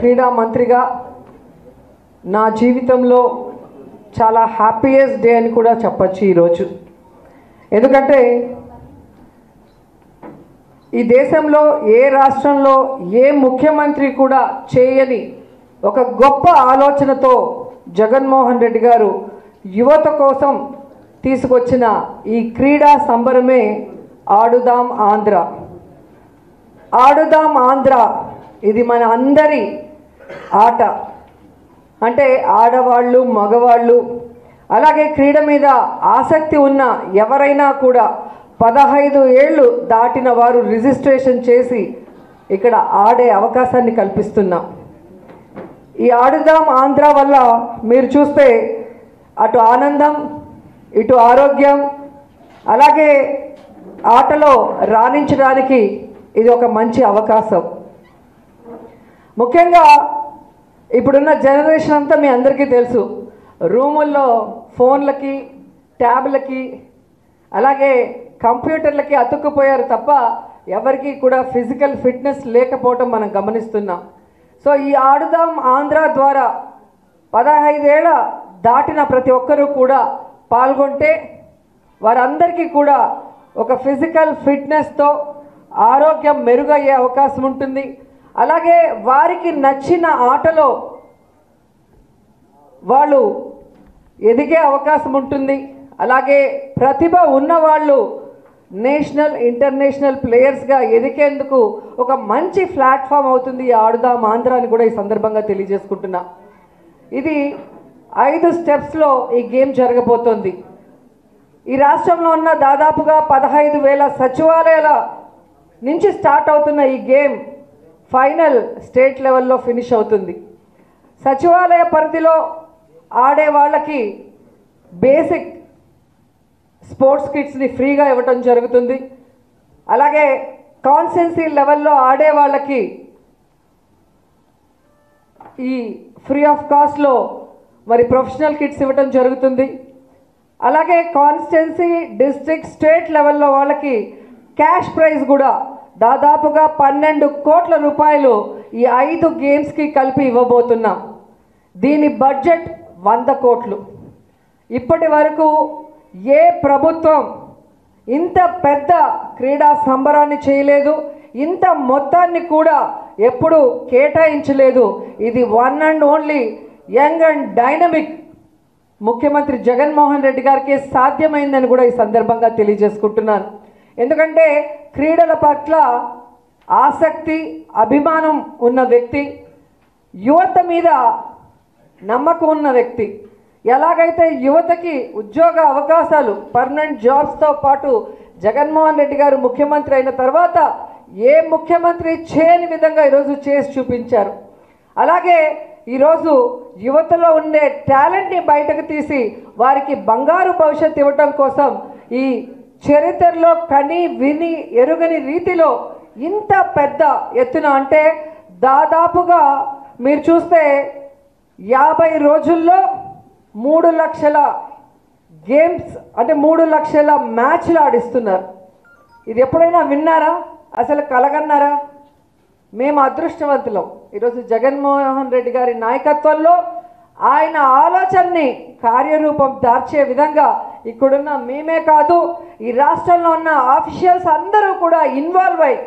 క్రీడా మంత్రిగా నా జీవితంలో చాలా హ్యాపీయెస్ట్ డే అని కూడా చెప్పచ్చు ఈరోజు. ఎందుకంటే ఈ దేశంలో ఏ రాష్ట్రంలో ఏ ముఖ్యమంత్రి కూడా చేయని ఒక గొప్ప ఆలోచనతో జగన్మోహన్ రెడ్డి గారు యువత కోసం తీసుకొచ్చిన ఈ క్రీడా సంబరమే ఆడుదాం ఆంధ్ర. ఆడుదాం ఆంధ్ర. ఇది మన అందరి ఆట. అంటే ఆడవాళ్ళు మగవాళ్ళు అలాగే క్రీడ మీద ఆసక్తి ఉన్న ఎవరైనా కూడా పదహైదు ఏళ్ళు దాటిన వారు రిజిస్ట్రేషన్ చేసి ఇక్కడ ఆడే అవకాశాన్ని కల్పిస్తున్నాం. ఈ ఆడుదాం ఆంధ్ర వల్ల మీరు చూస్తే అటు ఆనందం ఇటు ఆరోగ్యం అలాగే ఆటలో రాణించడానికి ఇది ఒక మంచి అవకాశం. ముఖ్యంగా ఇప్పుడున్న జనరేషన్ అంతా మీ అందరికీ తెలుసు. రూముల్లో ఫోన్లకి ట్యాబ్లకి అలాగే కంప్యూటర్లకి అతుక్కుపోయారు తప్ప ఎవరికి కూడా ఫిజికల్ ఫిట్నెస్ లేకపోవటం మనం గమనిస్తున్నాం. సో ఈ ఆడుదాం ఆంధ్ర ద్వారా పదహైదేళ్ళ దాటిన ప్రతి ఒక్కరూ కూడా పాల్గొంటే వారందరికీ కూడా ఒక ఫిజికల్ ఫిట్నెస్తో ఆరోగ్యం మెరుగయ్యే అవకాశం ఉంటుంది. అలాగే వారికి నచ్చిన ఆటలో వాళ్ళు ఎదిగే అవకాశం ఉంటుంది. అలాగే ప్రతిభ ఉన్నవాళ్ళు నేషనల్ ఇంటర్నేషనల్ ప్లేయర్స్గా ఎదిగేందుకు ఒక మంచి ప్లాట్ఫామ్ అవుతుంది. ఆడుదాం ఆంధ్ర అని కూడా ఈ సందర్భంగా తెలియజేసుకుంటున్నా. ఇది ఐదు స్టెప్స్లో ఈ గేమ్ జరగబోతోంది. ఈ రాష్ట్రంలో ఉన్న దాదాపుగా పదహైదు వేల సచివాలయాల నుంచి స్టార్ట్ అవుతున్న ఈ గేమ్ ఫైనల్ స్టేట్ లెవెల్లో ఫినిష్ అవుతుంది. సచివాలయ పరిధిలో ఆడే వాళ్ళకి బేసిక్ స్పోర్ట్స్ కిట్స్ని ఫ్రీగా ఇవ్వటం జరుగుతుంది. అలాగే కాన్సెన్సీ లెవెల్లో ఆడే వాళ్ళకి ఈ ఫ్రీ ఆఫ్ కాస్ట్లో మరి ప్రొఫెషనల్ కిట్స్ ఇవ్వటం జరుగుతుంది. అలాగే కాన్స్టెన్సీ డిస్ట్రిక్ట్ స్టేట్ లెవెల్లో వాళ్ళకి క్యాష్ ప్రైజ్ కూడా దాదాపుగా పన్నెండు కోట్ల రూపాయలు ఈ ఐదు గేమ్స్కి కలిపి ఇవ్వబోతున్నాం. దీని బడ్జెట్ వంద కోట్లు. ఇప్పటి వరకు ఏ ప్రభుత్వం ఇంత పెద్ద క్రీడా సంబరాన్ని చేయలేదు ఇంత మొత్తాన్ని కూడా ఎప్పుడు కేటాయించలేదు. ఇది one and only young and dynamic ముఖ్యమంత్రి జగన్మోహన్ రెడ్డి గారికి సాధ్యమైందని కూడా ఈ సందర్భంగా తెలియజేసుకుంటున్నాను. ఎందుకంటే క్రీడల పట్ల ఆసక్తి అభిమానం ఉన్న వ్యక్తి యువత మీద నమ్మకం ఉన్న వ్యక్తి. ఎలాగైతే యువతకి ఉద్యోగ అవకాశాలు పర్మనెంట్ జాబ్స్తో పాటు జగన్మోహన్ రెడ్డి గారు ముఖ్యమంత్రి అయిన తర్వాత ఏ ముఖ్యమంత్రి చేయని విధంగా ఈరోజు చేసి చూపించారు. అలాగే ఈరోజు యువతలో ఉండే టాలెంట్ని బయటకు తీసి వారికి బంగారు భవిష్యత్తు ఇవ్వటం కోసం ఈ చరిత్రలో కని విని ఎరుగని రీతిలో ఇంత పెద్ద ఎత్తున అంటే దాదాపుగా మీరు చూస్తే యాభై రోజుల్లో మూడు లక్షల గేమ్స్ అంటే మూడు లక్షల మ్యాచ్లు ఆడిస్తున్నారు. ఇది ఎప్పుడైనా విన్నారా? అసలు కలగన్నారా? మేము అదృష్టవంతులం. ఈరోజు జగన్మోహన్ రెడ్డి గారి నాయకత్వంలో ఆయన ఆలోచనని కార్యరూపం దార్చే విధంగా ఇక్కడున్న మేమే కాదు ఈ రాష్ట్రంలో ఉన్న ఆఫీషియల్స్ అందరూ కూడా ఇన్వాల్వ్ అయ్యి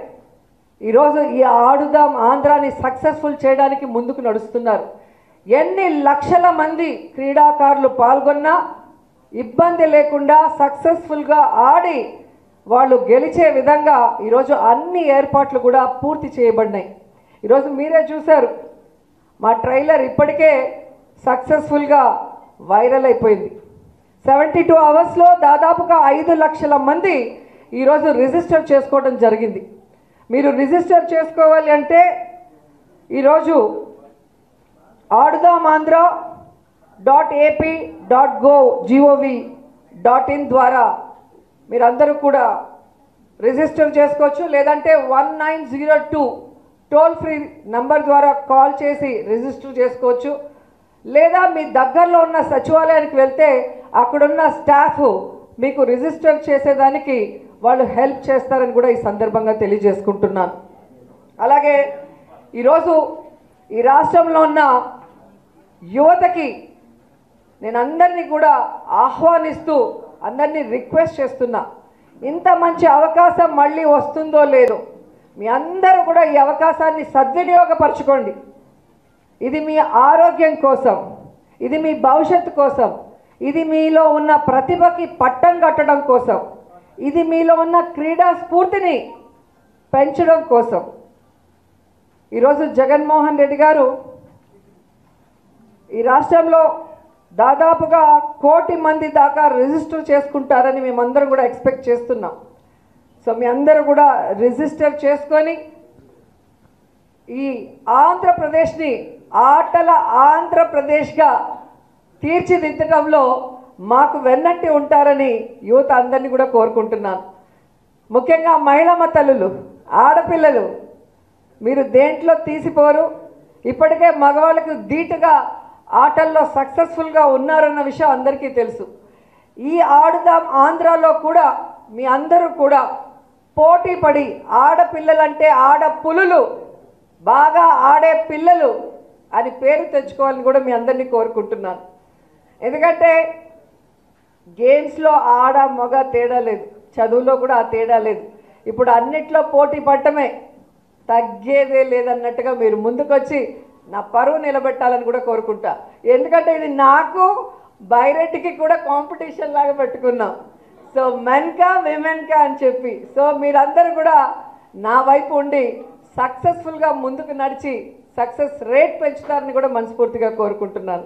ఈరోజు ఈ ఆడుదాం ఆంధ్రాని సక్సెస్ఫుల్ చేయడానికి ముందుకు నడుస్తున్నారు. ఎన్ని లక్షల మంది క్రీడాకారులు పాల్గొన్నా ఇబ్బంది లేకుండా సక్సెస్ఫుల్గా ఆడి వాళ్ళు గెలిచే విధంగా ఈరోజు అన్ని ఏర్పాట్లు కూడా పూర్తి చేయబడినాయి. ఈరోజు మీరే చూశారు మా ట్రైలర్ ఇప్పటికే సక్సెస్ఫుల్గా వైరల్ అయిపోయింది. సెవెంటీ టూ అవర్స్లో దాదాపుగా ఐదు లక్షల మంది ఈరోజు రిజిస్టర్ చేసుకోవడం జరిగింది. మీరు రిజిస్టర్ చేసుకోవాలి అంటే ఈరోజు Aadudamandhra dot AP dot go GOV dot in ద్వారా మీరందరూ కూడా రిజిస్టర్ చేసుకోవచ్చు. లేదంటే one nine zero two toll free number ద్వారా కాల్ చేసి రిజిస్టర్ చేసుకోవచ్చు. లేదా మీ దగ్గరలో ఉన్న సచివాలయానికి వెళ్తే అక్కడున్న స్టాఫ్ మీకు రిజిస్టర్ చేసేదానికి వాళ్ళు హెల్ప్ చేస్తారని కూడా ఈ సందర్భంగా తెలియజేసుకుంటున్నాను. అలాగే ఈరోజు ఈ రాష్ట్రంలో ఉన్న యువతకి నేను అందరినీ కూడా ఆహ్వానిస్తూ అందరినీ రిక్వెస్ట్ చేస్తున్నా ఇంత మంచి అవకాశం మళ్ళీ వస్తుందో లేదో మీ అందరూ కూడా ఈ అవకాశాన్ని సద్వినియోగపరచుకోండి. ఇది మీ ఆరోగ్యం కోసం ఇది మీ భవిష్యత్తు కోసం ఇది మీలో ఉన్న ప్రతిభకి పట్టం కట్టడం కోసం ఇది మీలో ఉన్న క్రీడా స్ఫూర్తిని పెంచడం కోసం. ఈరోజు జగన్మోహన్ రెడ్డి గారు ఈ రాష్ట్రంలో దాదాపుగా కోటి మంది దాకా రిజిస్టర్ చేసుకుంటారని మేమందరం కూడా ఎక్స్పెక్ట్ చేస్తున్నాం. సో మీ అందరూ కూడా రిజిస్టర్ చేసుకొని ఈ ఆంధ్రప్రదేశ్ని ఆటల ఆంధ్రప్రదేశ్గా తీర్చిదిద్దడంలో మాకు వెన్నంటి ఉంటారని యువత అందరినీ కూడా కోరుకుంటున్నాను. ముఖ్యంగా మహిళమ్మ తల్లులు ఆడపిల్లలు మీరు దేంట్లో తీసిపోరు ఇప్పటికే మగవాళ్ళకు ధీటుగా ఆటల్లో సక్సెస్ఫుల్గా ఉన్నారన్న విషయం అందరికీ తెలుసు. ఈ ఆడుదాం ఆంధ్రాలో కూడా మీ అందరూ కూడా పోటీ పడి ఆడపిల్లలంటే ఆడ పులులు బాగా ఆడే పిల్లలు అని పేరు తెచ్చుకోవాలని కూడా మీ అందరినీ కోరుకుంటున్నాను. ఎందుకంటే గేమ్స్లో ఆడ మగ తేడా లేదు. చదువులో కూడా ఆ తేడా లేదు. ఇప్పుడు అన్నిట్లో పోటీ పట్టమే తగ్గేదే లేదన్నట్టుగా మీరు ముందుకొచ్చి నా పరువు నిలబెట్టాలని కూడా కోరుకుంటా. ఎందుకంటే ఇది నాకు బైరెడ్డికి కూడా కాంపిటీషన్ లాగా పెట్టుకున్నాం. సో మెన్కా విమెన్కా అని చెప్పి. సో మీరందరూ కూడా నా వైపు ఉండి సక్సెస్ఫుల్గా ముందుకు నడిచి సక్సెస్ రేట్ పెంచుతారని కూడా మనస్ఫూర్తిగా కోరుకుంటున్నాను.